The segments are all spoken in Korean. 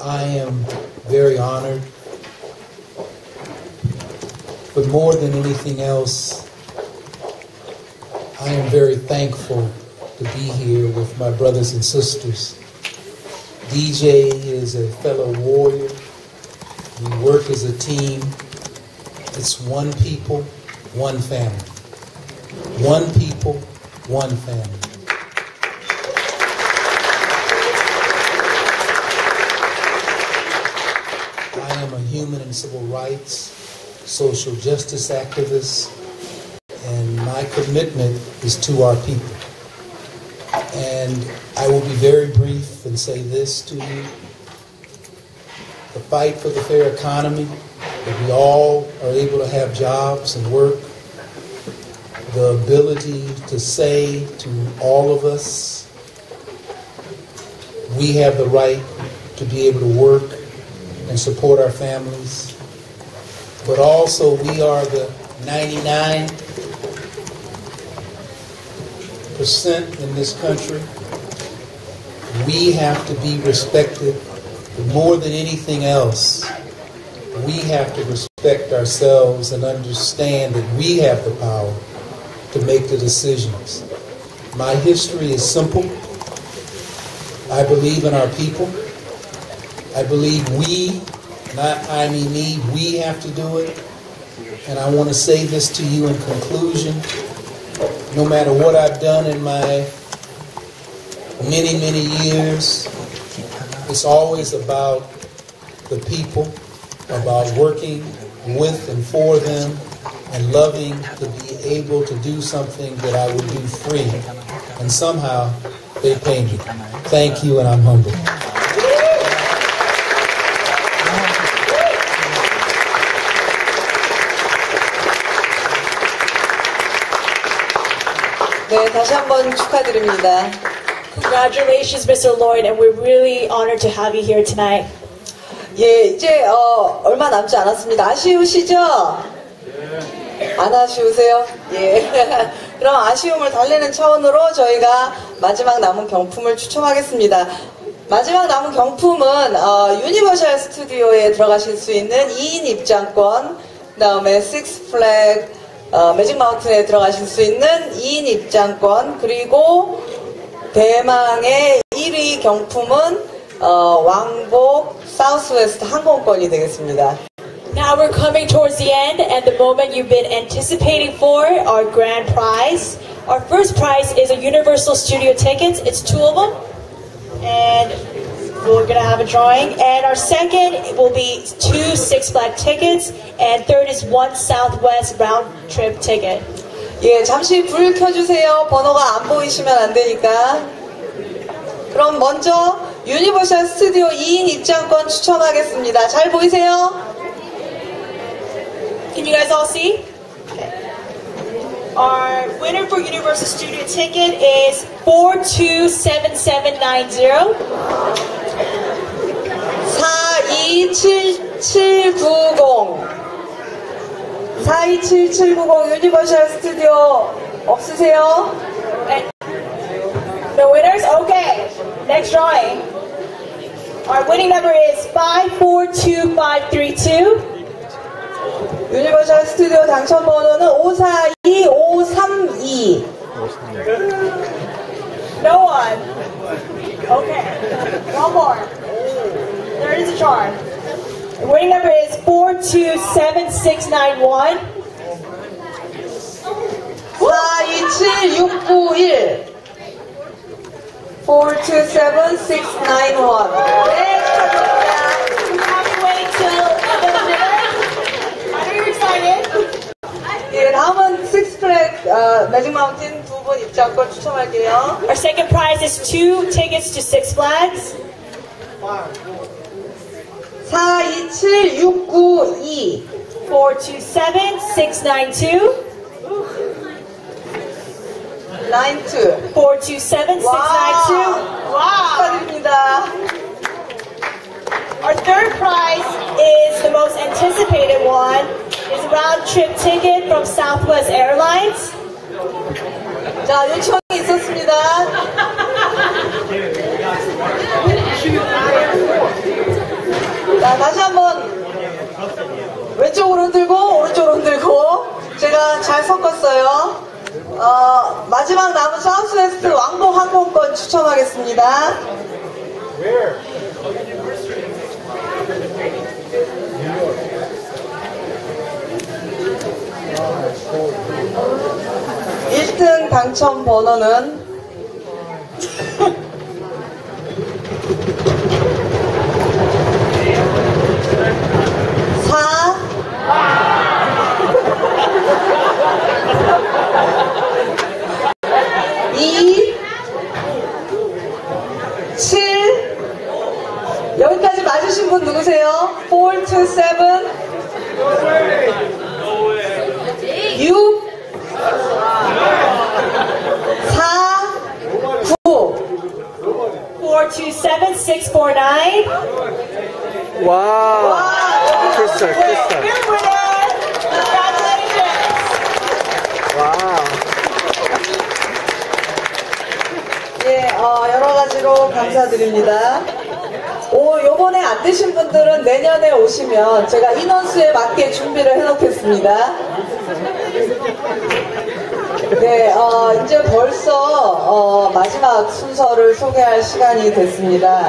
I am very honored. But more than anything else, I am very thankful to be here with my brothers and sisters. DJ is a fellow warrior. We work as a team. It's one people, one family. One people, one family. I am a human and civil rights, social justice activists, and my commitment is to our people. And I will be very brief and say this to you. The fight for the fair economy, that we all are able to have jobs and work, the ability to say to all of us, we have the right to be able to work and support our families. But also, we are the 99 percent in this country. We have to be respected. More than anything else, we have to respect ourselves and understand that we have the power to make the decisions. My history is simple. I believe in our people. I believe we, not I, me, me, we have to do it. And I want to say this to you in conclusion. No matter what I've done in my many, many years, it's always about the people, about working with and for them, and loving to be able to do something that I would do free. And somehow they pay me. Thank you, and I'm humble. 네, 다시 한번 축하드립니다. Congratulations, Mr. Lloyd, and we're really honored to have you here tonight. 예, 이제 어, 얼마 남지 않았습니다. 아쉬우시죠? 안 아쉬우세요? 예. 그럼 아쉬움을 달래는 차원으로 저희가 마지막 남은 경품을 추첨하겠습니다. 마지막 남은 경품은 어, Universal Studio에 들어가실 수 있는 2인 입장권, 그 다음에 Six Flag 어, Magic Mountain에 들어가실 수 있는 2인 입장권, 그리고 대망의 1위 경품은 어, 왕복 사우스웨스트 항공권이 되겠습니다. Now we're coming towards the end, and the moment you've been anticipating for our grand prize. Our first prize is a Universal Studio tickets. It's two of them, and we're gonna have a drawing. And our second will be two Six Flags tickets, and third is one Southwest round trip ticket. 예, 잠시 불 켜주세요. 번호가 안 보이시면 안 되니까. 그럼 먼저 유니버셜 스튜디오 2인 입장권 추첨하겠습니다. 잘 보이세요? Can you guys all see? Okay. Our winner for Universal Studio ticket is 427790. 427790 427790 유니버셜 스튜디오 없으세요? And the winners? Okay. Next drawing. Our winning number is 542532. 유니버셜 스튜디오 당첨 번호는 542532 No one. Okay. One more. There is a charm. The winning number is 427691. 427691 427691 네, 축하드립니다. Have to wait till the end of the dinner. I know you're excited. 예, 다음은 식스플렉 어, 매직 마운틴 두 분 입장권 추첨할게요. Our second prize is two tickets to Six Flags. 427692 427692. 92 427692. 축하드립니다. Our third prize is the most anticipated one. It's a round trip ticket from Southwest Airlines. 자, 요추원에 있었습니다. 자, 다시 한번 왼쪽으로 흔들고 오른쪽으로 흔들고 제가 잘 섞었어요. 어, 마지막 남은 사우스웨스트 왕복 항공권 추첨하겠습니다. 당첨 번호는? 사. 이, 칠, 여기까지 맞으신 분 누구세요? 4, 2, 7, 6, 4, 9. 427 649. Wow. 와, 크리스탈, 크리스탈. We're winners. Congratulations. Wow. 예, 어, 여러 가지로 감사드립니다. 오, 요번에 안 되신 분들은 내년에 오시면 제가 인원수에 맞게 준비를 해놓겠습니다. 네, 어, 이제 벌써 어, 마지막 순서를 소개할 시간이 됐습니다.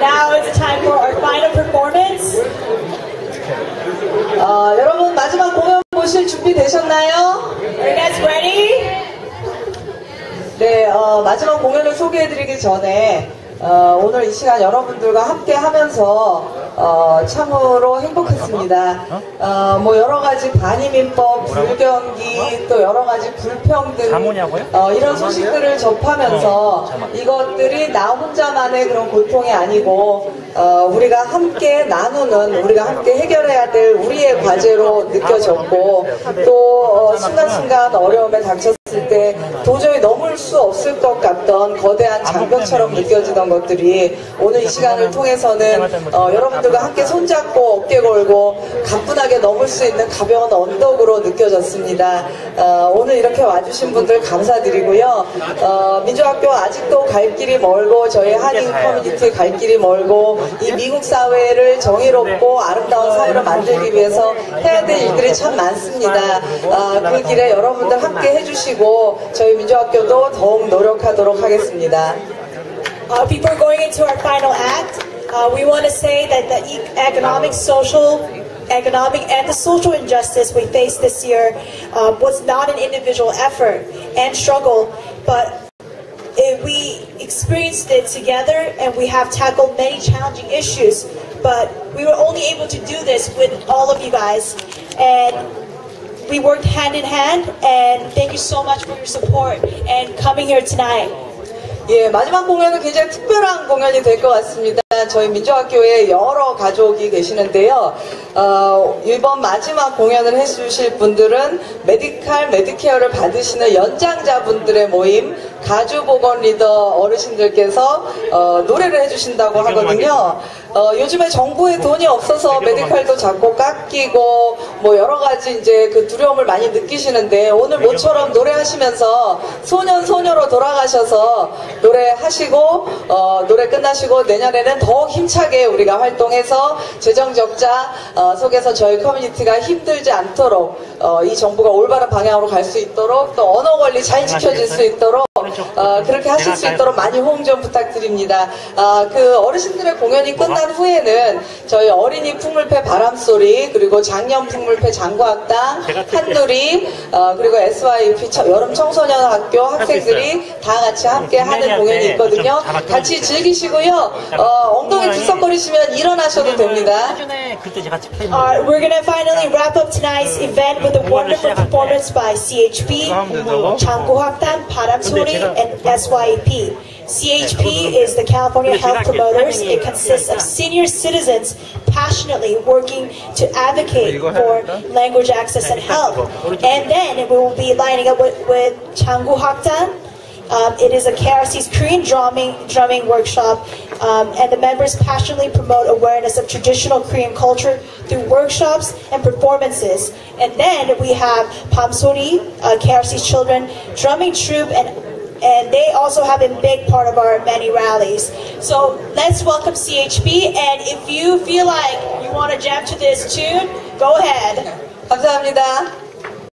Now is the time for our final performance. 어, 여러분 마지막 공연 보실 준비 되셨나요? Are you guys ready? 네, 어, 마지막 공연을 소개해드리기 전에 어, 오늘 이 시간 여러분들과 함께 하면서 어, 참으로 행복했습니다. 어, 뭐 여러 가지 반이민법, 불경기, 또 여러 가지 불평등? 어, 이런 소식들을 접하면서 이것들이 나 혼자만의 그런 고통이 아니고 어, 우리가 함께 나누는, 우리가 함께 해결해야 될 우리의 과제로 느껴졌고 또 어, 순간순간 어려움에 닥 쳤을 때 도저히 넘을 수 없을 것 같던 거대한 장벽처럼 느껴지던 것들이 오늘 이 시간을 통해서는 어, 여러분들과 함께 손잡고 어깨 걸고 가뿐하게 넘을 수 있는 가벼운 언덕으로 느껴졌습니다. 어, 오늘 이렇게 와주신 분들 감사드리고요. 어, 민주학교 아직도 갈 길이 멀고 저희 한인 커뮤니티 갈 길이 멀고 이 미국 사회를 정의롭고 아름다운 사회로 만들기 위해서 해야 될 일들이 참 많습니다. 아, 그 길에 여러분들 함께 해주시고 저희 민주학교도 더욱 노력하도록 하겠습니다. Uh, before going into our final act, uh, we want to say that the e- economic, social, economic, and the social injustice we faced this year uh, was not an individual effort and struggle, but it, we experienced it together and we have tackled many challenging issues. But we were only able to do this with all of you guys. And we worked hand in hand. And thank you so much for your support and coming here tonight. 예, 마지막 공연은 굉장히 특별한 공연이 될 것 같습니다. 저희 민주학교에 여러 가족이 계시는데요. 어, 이번 마지막 공연을 해주실 분들은 메디칼, 메디케어를 받으시는 연장자분들의 모임, 가주보건 리더 어르신들께서 어, 노래를 해주신다고 하거든요. 어, 요즘에 정부에 돈이 없어서 메디칼도 자꾸 깎이고 뭐 여러 가지 이제 그 두려움을 많이 느끼시는데 오늘 모처럼 노래하시면서 소년 소녀로 돌아가셔서 노래하시고 어, 노래 끝나시고 내년에는 더욱 힘차게 우리가 활동해서 재정 적자 어, 속에서 저희 커뮤니티가 힘들지 않도록 어, 이 정부가 올바른 방향으로 갈 수 있도록 또 언어 권리 잘 지켜질 수 있도록 어, 그렇게 하실 수 있도록 많이 호응 좀 부탁드립니다. 아, 그 어르신들의 공연이 끝난 후에는 저희 어린이 풍물패 바람소리 그리고 작년 풍물패 장구학당 한누리 어, 그리고 SYP 청- 여름 청소년 학교 학생들이 다 같이 함께 하는 공연이 있거든요. 같이 즐기시고요. 어, 엉덩이 들썩거리시면 일어나셔도 됩니다. Uh, we're gonna finally wrap up tonight's event with a wonderful performance by CHP, Changguhaktan, And SYP. CHP is the California Health Promoters. It consists of senior citizens passionately working to advocate for language access and health. And then we will be lining up with, with Changguhaktan, um, it is a KRC's Korean drumming, drumming workshop, um, and the members passionately promote awareness of traditional Korean culture through workshops and performances. And then we have Pamsori, uh, KRC's children drumming troupe, and and they also have a big part of our many rallies. So let's welcome CHP, and if you feel like you want to jam to this tune, go ahead. 감사합니다.